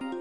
うん。